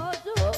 সজো